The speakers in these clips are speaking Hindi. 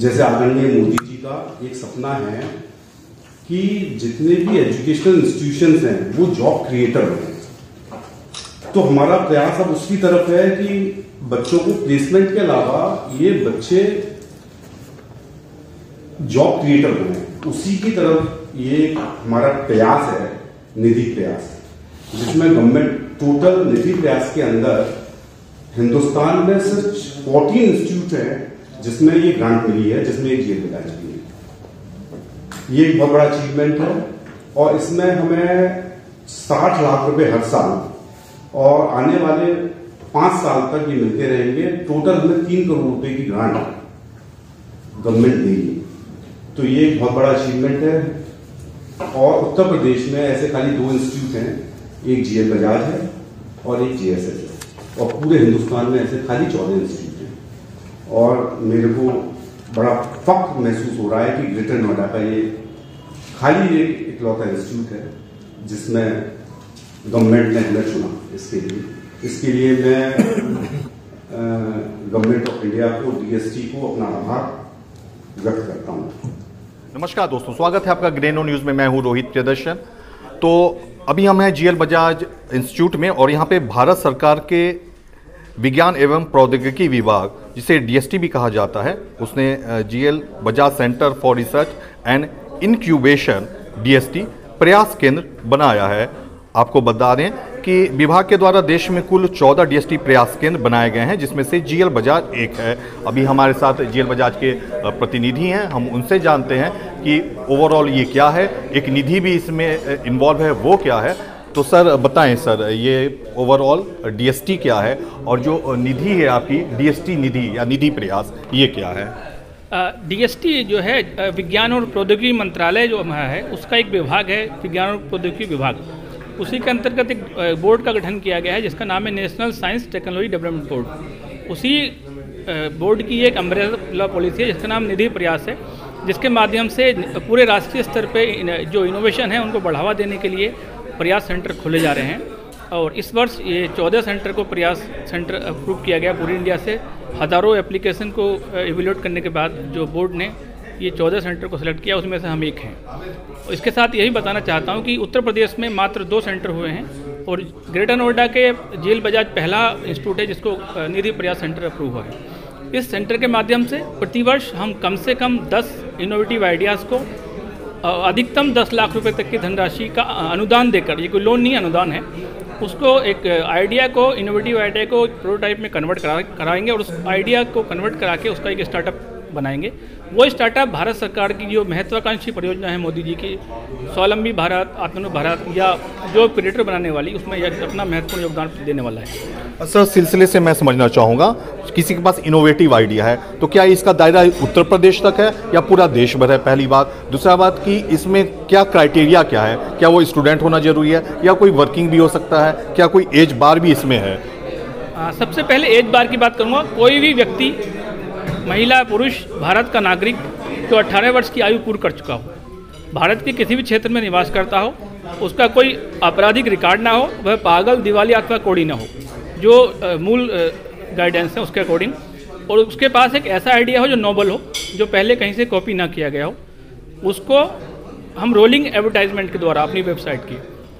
जैसे आदरणीय मोदी जी का एक सपना है कि जितने भी एजुकेशनल इंस्टीट्यूशन हैं, वो जॉब क्रिएटर बने। तो हमारा प्रयास अब उसकी तरफ़ है कि बच्चों को प्लेसमेंट के अलावा ये बच्चे जॉब क्रिएटर बने। उसी की तरफ़ ये हमारा प्रयास है, निधि प्रयास, जिसमें गवर्नमेंट टोटल निधि प्रयास के अंदर हिंदुस्तान में सिर्फ़ फोर्टीन इंस्टीट्यूट है जिसमें ये ग्रांट मिली है, जिसमें एक जेल मिला चुकी है। ये एक बहुत बड़ा अचीवमेंट है और इसमें हमें साठ लाख रुपए हर साल और आने वाले पाँच साल तक ये मिलते रहेंगे। टोटल हमें तीन करोड़ रुपए की ग्रांट गवर्नमेंट देगी। तो ये एक बहुत बड़ा अचीवमेंट है और उत्तर प्रदेश में ऐसे खाली दो इंस्टीट्यूट हैं, एक जीएल बजाज है और एक जीएसएस है और पूरे हिंदुस्तान में ऐसे खाली चौदह इंस्टीट्यूट और मेरे को बड़ा फख्र महसूस हो रहा है कि ग्रेटर नोएडा का ये खाली एक इकलौता इंस्टीट्यूट है, जिसमें गवर्नमेंट ने हमें चुना इसके लिए। इसके लिए मैं गवर्नमेंट ऑफ़ इंडिया को डीएसटी को अपना आभार व्यक्त करता हूँ। नमस्कार दोस्तों, स्वागत है आपका ग्रेनो न्यूज़ में। मैं हूँ रोहित प्रियदर्शन। तो अभी हम हैं जीएल बजाज इंस्टीट्यूट में और यहाँ पे भारत सरकार के विज्ञान एवं प्रौद्योगिकी विभाग, जिसे डीएसटी भी कहा जाता है, उसने GL Bajaj centre for research and incubation DST प्रयास केंद्र बनाया है। आपको बता दें कि विभाग के द्वारा देश में कुल 14 डीएसटी प्रयास केंद्र बनाए गए हैं, जिसमें से जीएल बजाज एक है। अभी हमारे साथ जीएल बजाज के प्रतिनिधि हैं। हम उनसे जानते हैं कि ओवरऑल ये क्या है। एक निधि भी इसमें इन्वॉल्व है, वो क्या है। तो सर, बताएँ सर, ये ओवरऑल डीएसटी क्या है? और जो निधि है आपकी डीएसटी निधि या निधि प्रयास, ये क्या है? डीएसटी जो है विज्ञान और प्रौद्योगिकी मंत्रालय जो है, उसका एक विभाग है, विज्ञान और प्रौद्योगिकी विभाग। उसी के अंतर्गत एक बोर्ड का गठन किया गया है, जिसका नाम है national science technology development board उसी बोर्ड की एक अम्ब्रेला पॉलिसी है, जिसका नाम निधि प्रयास है, जिसके माध्यम से पूरे राष्ट्रीय स्तर पे जो इनोवेशन है, उनको बढ़ावा देने के लिए प्रयास सेंटर खोले जा रहे हैं और इस वर्ष ये चौदह सेंटर को प्रयास सेंटर अप्रूव किया गया पूरी इंडिया से। हज़ारों एप्लीकेशन को एवेल्यूट करने के बाद जो बोर्ड ने ये चौदह सेंटर को सिलेक्ट किया, उसमें से हम एक हैं। इसके साथ यही बताना चाहता हूँ कि उत्तर प्रदेश में मात्र दो सेंटर हुए हैं और ग्रेटर नोएडा के जेल बजाज पहला इंस्टीट्यूट है, जिसको निधि प्रयास सेंटर अप्रूव हुआ है। इस सेंटर के माध्यम से प्रतिवर्ष हम कम से कम 10 इनोवेटिव आइडियाज़ को अधिकतम 10 लाख रुपए तक की धनराशि का अनुदान देकर, ये कोई लोन नहीं अनुदान है, उसको एक आइडिया को इनोवेटिव आइडिया को प्रोटोटाइप में कन्वर्ट करा, कराएँगे और उस आइडिया को कन्वर्ट करा के उसका एक स्टार्टअप बनाएँगे। वो स्टार्टअप भारत सरकार की जो महत्वाकांक्षी परियोजना है मोदी जी की स्वावलंबी भारत आत्मनिर्भर भारत या जो क्रिएटर बनाने वाली उसमें यह अपना महत्वपूर्ण योगदान देने वाला है। सर सिलसिले से मैं समझना चाहूँगा किसी के पास इनोवेटिव आइडिया है तो क्या इसका दायरा उत्तर प्रदेश तक है या पूरा देश भर है? पहली बात। दूसरा बात कि इसमें क्या क्राइटेरिया क्या है? क्या वो स्टूडेंट होना ज़रूरी है या कोई वर्किंग भी हो सकता है? क्या कोई एज बार भी इसमें है? सबसे पहले एज बार की बात करूँगा। कोई भी व्यक्ति महिला पुरुष भारत का नागरिक जो 18 वर्ष की आयु पूर्ण कर चुका हो, भारत के किसी भी क्षेत्र में निवास करता हो, उसका कोई आपराधिक रिकॉर्ड ना हो, वह पागल, दिवाली अथवा कोड़ी ना हो, जो मूल गाइडेंस है उसके अकॉर्डिंग और उसके पास एक ऐसा आइडिया हो जो नॉबल हो, जो पहले कहीं से कॉपी ना किया गया हो, उसको हम रोलिंग एडवर्टाइजमेंट के द्वारा अपनी वेबसाइट की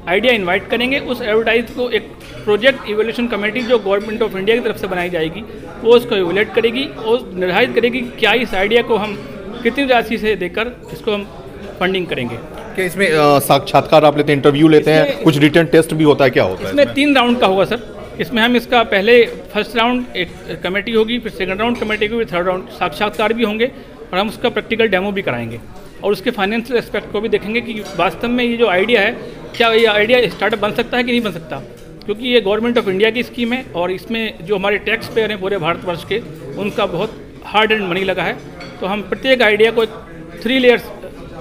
आइडिया इनवाइट करेंगे। उस एडवर्टाइज को एक प्रोजेक्ट इवोल्यूशन कमेटी जो गवर्नमेंट ऑफ़ इंडिया की तरफ़ से बनाई जाएगी वो उसको इवोलेट करेगी और निर्धारित करेगी कि क्या इस आइडिया को हम कितनी राशि से देकर इसको हम फंडिंग करेंगे। क्या इसमें साक्षात्कार आप लेते हैं इंटरव्यू लेते हैं कुछ रिटर्न टेस्ट भी होता है क्या होता है इसमें तीन राउंड का होगा सर। इसमें हम इसका पहले फ़र्स्ट राउंड एक कमेटी होगी फिर सेकंड राउंड कमेटी होगी थर्ड राउंड साक्षात्कार भी होंगे और हम उसका प्रैक्टिकल डेमो भी कराएँगे। और उसके फाइनेंशियल एस्पेक्ट को भी देखेंगे कि वास्तव में ये जो आइडिया है क्या ये आइडिया स्टार्टअप बन सकता है कि नहीं बन सकता? क्योंकि ये गवर्नमेंट ऑफ़ इंडिया की स्कीम है और इसमें जो हमारे टैक्स पेयर हैं पूरे भारतवर्ष के, उनका बहुत हार्ड एंड मनी लगा है। तो हम प्रत्येक आइडिया को थ्री लेयर्स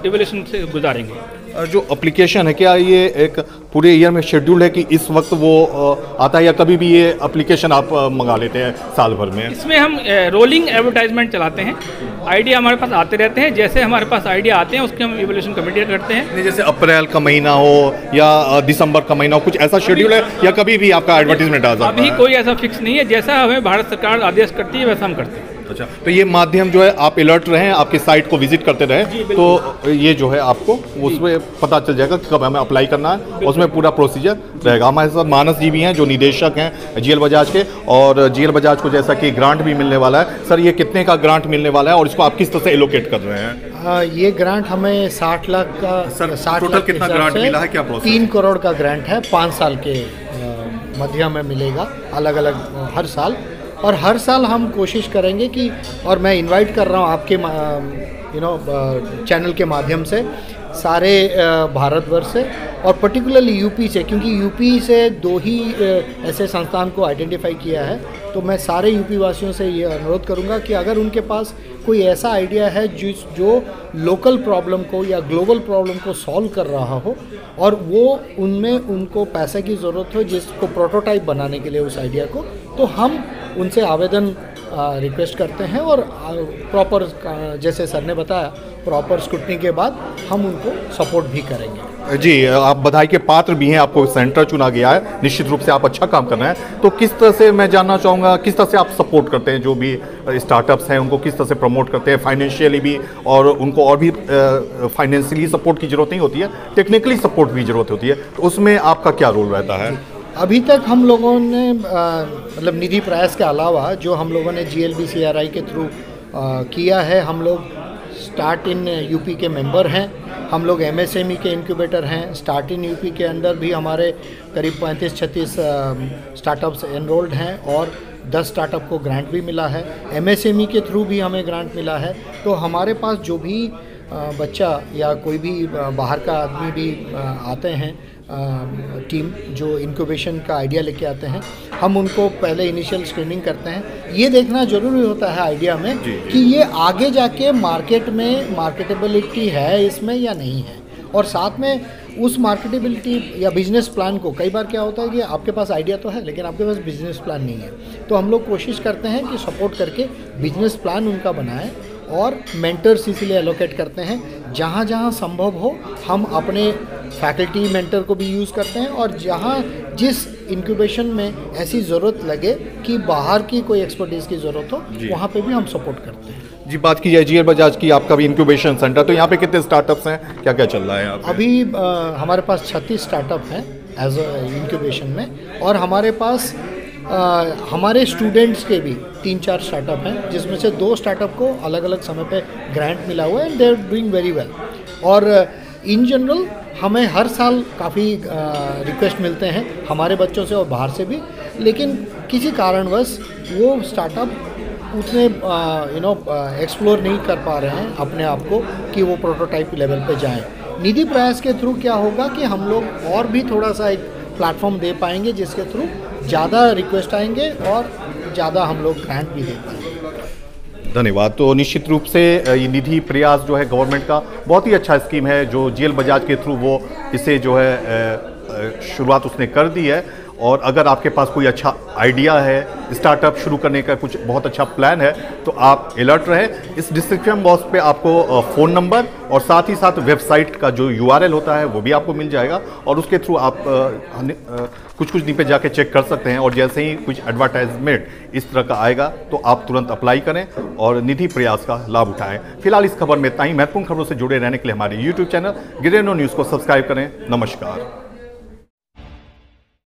एवोल्यूशन से गुजारेंगे। जो एप्लीकेशन है क्या ये एक पूरे ईयर में शेड्यूल है कि इस वक्त वो आता है या कभी भी ये एप्लीकेशन आप मंगा लेते हैं साल भर में? इसमें हम रोलिंग एडवर्टाइजमेंट चलाते हैं। आइडिया हमारे पास आते रहते हैं। जैसे हमारे पास आइडिया आते हैं उसके हम इवोल्यूशन कमेटी करते हैं। जैसे अप्रैल का महीना हो या दिसंबर का महीना हो कुछ ऐसा शेड्यूल है या कभी भी आपका एडवर्टीजमेंट आ जाता अभी कोई ऐसा फिक्स नहीं है। जैसा हमें भारत सरकार आदेश करती है वैसा हम करते हैं। अच्छा तो ये माध्यम जो है आप अलर्ट रहें आपकी साइट को विज़िट करते रहें तो ये जो है आपको उसमें पता चल जाएगा कब हमें अप्लाई करना है उसमें पूरा प्रोसीजर रहेगा। हमारे साथ मानस जी भी हैं जो निदेशक हैं जीएल बजाज के और जीएल बजाज को जैसा कि ग्रांट भी मिलने वाला है। सर ये कितने का ग्रांट मिलने वाला है और इसको आप किस तरह से एलोकेट कर रहे हैं? आ, ये ग्रांट हमें साठ लाख का सर, साठ टोटल कितना ग्रांट मिला है? क्या प्रोसेस तीन करोड़ का ग्रांट है पाँच साल के मध्य में मिलेगा अलग अलग हर साल। और हर साल हम कोशिश करेंगे कि, और मैं इनवाइट कर रहा हूँ आपके यू नो चैनल के माध्यम से, सारे भारतवर्ष से, और पर्टिकुलरली यूपी से, क्योंकि यूपी से दो ही ऐसे संस्थान को आइडेंटिफाई किया है तो मैं सारे यूपी वासियों से ये अनुरोध करूँगा कि अगर उनके पास कोई ऐसा आइडिया है जिस, जो लोकल प्रॉब्लम को या ग्लोबल प्रॉब्लम को सॉल्व कर रहा हो, और वो उनमें उनको पैसे की ज़रूरत हो जिसको प्रोटोटाइप बनाने के लिए उस आइडिया को तो हम उनसे आवेदन रिक्वेस्ट करते हैं और प्रॉपर जैसे सर ने बताया प्रॉपर स्क्रूटनी के बाद हम उनको सपोर्ट भी करेंगे। जी आप बधाई के पात्र भी हैं, आपको सेंटर चुना गया है, निश्चित रूप से आप अच्छा काम कर रहे हैं। तो किस तरह से मैं जानना चाहूँगा, किस तरह से आप सपोर्ट करते हैं जो भी स्टार्टअप्स हैं, उनको किस तरह से प्रमोट करते हैं फाइनेंशियली भी, और उनको और भी फाइनेंशियली सपोर्ट की ज़रूरत नहीं होती है टेक्निकली सपोर्ट भी ज़रूरत होती है तो उसमें आपका क्या रोल रहता है? अभी तक हम लोगों ने मतलब निधि प्रयास के अलावा जो हम लोगों ने जी एल के थ्रू किया है, हम लोग स्टार्ट इन यूपी के मेंबर हैं, हम लोग एम एस एम ई के इंक्यूबेटर हैं स्टार्ट इन यूपी के अंदर भी हमारे करीब पैंतीस छत्तीस स्टार्टअप्स एनरोल्ड हैं और 10 स्टार्टअप को ग्रांट भी मिला है। एम एस एम ई के थ्रू भी हमें ग्रांट मिला है। तो हमारे पास जो भी बच्चा या कोई भी बाहर का आदमी भी आते हैं टीम जो इंक्यूबेशन का आइडिया लेके आते हैं हम उनको पहले इनिशियल स्क्रीनिंग करते हैं। ये देखना ज़रूरी होता है आइडिया में जी, जी। कि ये आगे जाके मार्केट में मार्केटेबिलिटी है इसमें या नहीं है। और साथ में उस मार्केटेबिलिटी या बिज़नेस प्लान को कई बार क्या होता है कि आपके पास आइडिया तो है लेकिन आपके पास बिज़नेस प्लान नहीं है। तो हम लोग कोशिश करते हैं कि सपोर्ट करके बिज़नेस प्लान उनका बनाएँ और मेंटर्स इसीलिए एलोकेट करते हैं। जहाँ जहाँ संभव हो हम अपने फैकल्टी मेंटर को भी यूज़ करते हैं और जहाँ जिस इंक्यूबेशन में ऐसी ज़रूरत लगे कि बाहर की कोई एक्सपर्टीज़ की ज़रूरत हो वहाँ पे भी हम सपोर्ट करते हैं। जी बात की जाए जीएल बजाज की आपका भी इंक्यूबेशन सेंटर तो यहाँ पे कितने स्टार्टअप्स हैं? क्या क्या चल रहा है यहाँ अभी अ, हमारे पास छत्तीस स्टार्टअप हैं एज इंक्यूबेशन में और हमारे पास अ, हमारे स्टूडेंट्स के भी तीन चार स्टार्टअप हैं जिसमें से दो स्टार्टअप को अलग अलग समय पे ग्रांट मिला हुआ है and they are doing very well और इन जनरल हमें हर साल काफ़ी रिक्वेस्ट मिलते हैं हमारे बच्चों से और बाहर से भी। लेकिन किसी कारणवश वो स्टार्टअप उतने यू नो एक्सप्लोर नहीं कर पा रहे हैं अपने आप को कि वो प्रोटोटाइप लेवल पे जाएँ। निधि प्रयास के थ्रू क्या होगा कि हम लोग और भी थोड़ा सा एक प्लेटफॉर्म दे पाएँगे, जिसके थ्रू ज़्यादा रिक्वेस्ट आएँगे और ज़्यादा हम लोग ग्रांट भी दे पाएँगे। धन्यवाद। तो निश्चित रूप से ये निधि प्रयास जो है गवर्नमेंट का, बहुत ही अच्छा स्कीम है जो जेल बजाज के थ्रू वो इसे जो है शुरुआत उसने कर दी है। और अगर आपके पास कोई अच्छा आइडिया है स्टार्टअप शुरू करने का कुछ बहुत अच्छा प्लान है तो आप अलर्ट रहे। इस डिस्क्रिप्शन बॉक्स पे आपको फ़ोन नंबर और साथ ही साथ वेबसाइट का जो यूआरएल होता है वो भी आपको मिल जाएगा। और उसके थ्रू आप हने- अ, कुछ कुछ दिन पे जाके चेक कर सकते हैं और जैसे ही कुछ एडवर्टाइजमेंट इस तरह का आएगा तो आप तुरंत अप्लाई करें और निधि प्रयास का लाभ उठाएँ। फ़िलहाल इस खबर में इतना ही। महत्वपूर्ण खबरों से जुड़े रहने के लिए हमारे यूट्यूब चैनल गिरेनो न्यूज़ को सब्सक्राइब करें। नमस्कार।